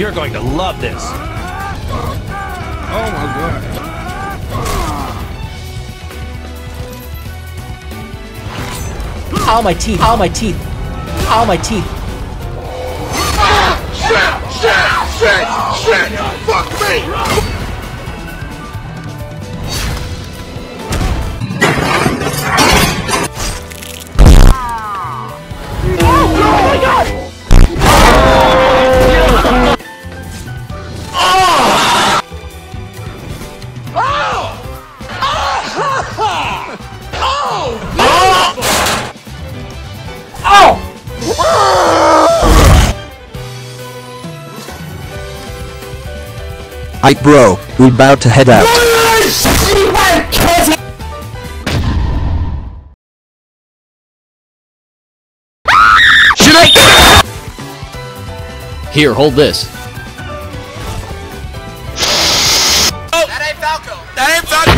You're going to love this. Oh my god. Ow, my teeth. Ow, my teeth. Ow, my teeth. Shit! Shit! Shit! Shit! Fuck me! Aight bro, we about to head out. Here, hold this. That ain't Falco. That ain't Falco.